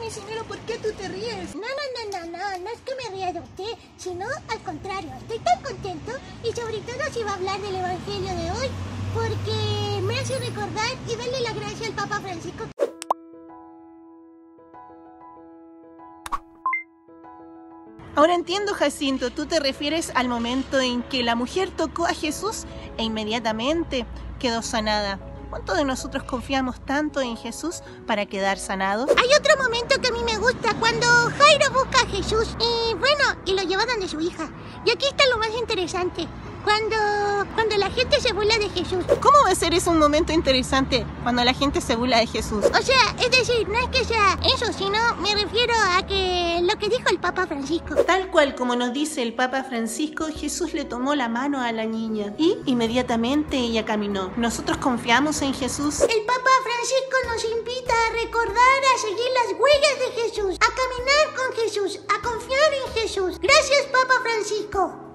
misionero, ¿por qué tú te ríes? No, no, no, no, no, no es que me ría de usted, sino al contrario, estoy tan contento y sobre todo si va a hablar del Evangelio de hoy, porque me hace recordar y darle la gracia al Papa Francisco. Ahora entiendo, Jacinto, tú te refieres al momento en que la mujer tocó a Jesús e inmediatamente quedó sanada. ¿Cuántos de nosotros confiamos tanto en Jesús para quedar sanados? Hay otro momento que a mí me gusta, cuando Jairo busca a Jesús y bueno, y lo lleva donde su hija. Y aquí está lo más interesante. Cuando, cuando la gente se burla de Jesús. ¿Cómo va a ser eso un momento interesante cuando la gente se burla de Jesús? O sea, es decir, no es que sea eso, sino me refiero a que lo que dijo el Papa Francisco. Tal cual como nos dice el Papa Francisco, Jesús le tomó la mano a la niña y inmediatamente ella caminó. Nosotros confiamos en Jesús. El Papa Francisco nos invita a recordar, a seguir las huellas de Jesús, a caminar con Jesús, a confiar en Jesús. Gracias, Papa Francisco.